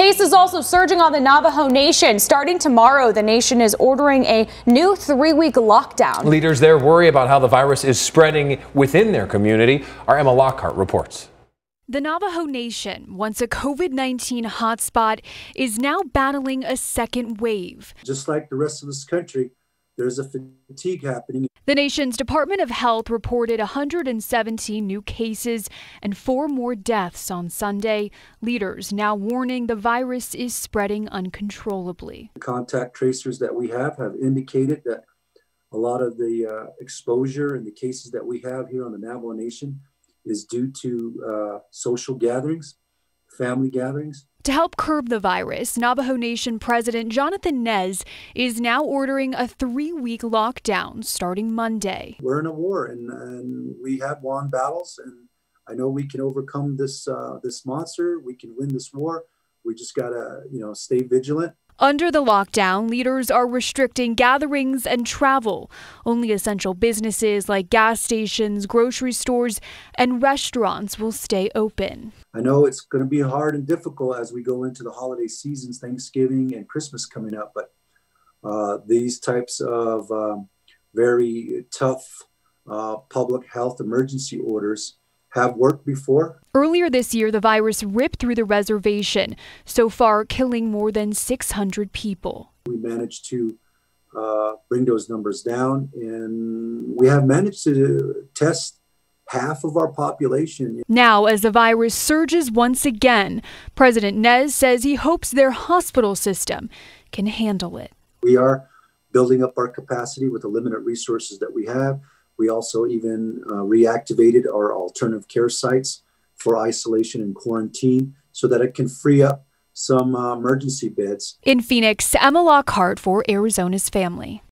Cases also surging on the Navajo Nation. Starting tomorrow, the nation is ordering a new three week lockdown. Leaders there worry about how the virus is spreading within their community. Our Emma Lockhart reports. The Navajo Nation, once a COVID 19 hotspot, is now battling a second wave. Just like the rest of this country, there's a fatigue happening. The nation's Department of Health reported 117 new cases and four more deaths on Sunday. Leaders now warning the virus is spreading uncontrollably. The contact tracers that we have have indicated that a lot of the uh, exposure and the cases that we have here on the Navajo Nation is due to uh, social gatherings, family gatherings. To help curb the virus, Navajo Nation President Jonathan Nez is now ordering a three week lockdown starting Monday. We're in a war and, and we have won battles, and I know we can overcome this, uh, this monster. We can win this war. We just got to, you know, stay vigilant. Under the lockdown, leaders are restricting gatherings and travel. Only essential businesses like gas stations, grocery stores, and restaurants will stay open. I know it's going to be hard and difficult as we go into the holiday seasons, Thanksgiving and Christmas coming up, but uh, these types of um, very tough uh, public health emergency orders have worked before. Earlier this year, the virus ripped through the reservation, so far killing more than 600 people. We managed to uh, bring those numbers down, and we have managed to test half of our population. Now, as the virus surges once again, President Nez says he hopes their hospital system can handle it. We are building up our capacity with the limited resources that we have. We also even uh, reactivated our alternative care sites for isolation and quarantine so that it can free up some uh, emergency beds. In Phoenix, Emma Lockhart for Arizona's Family.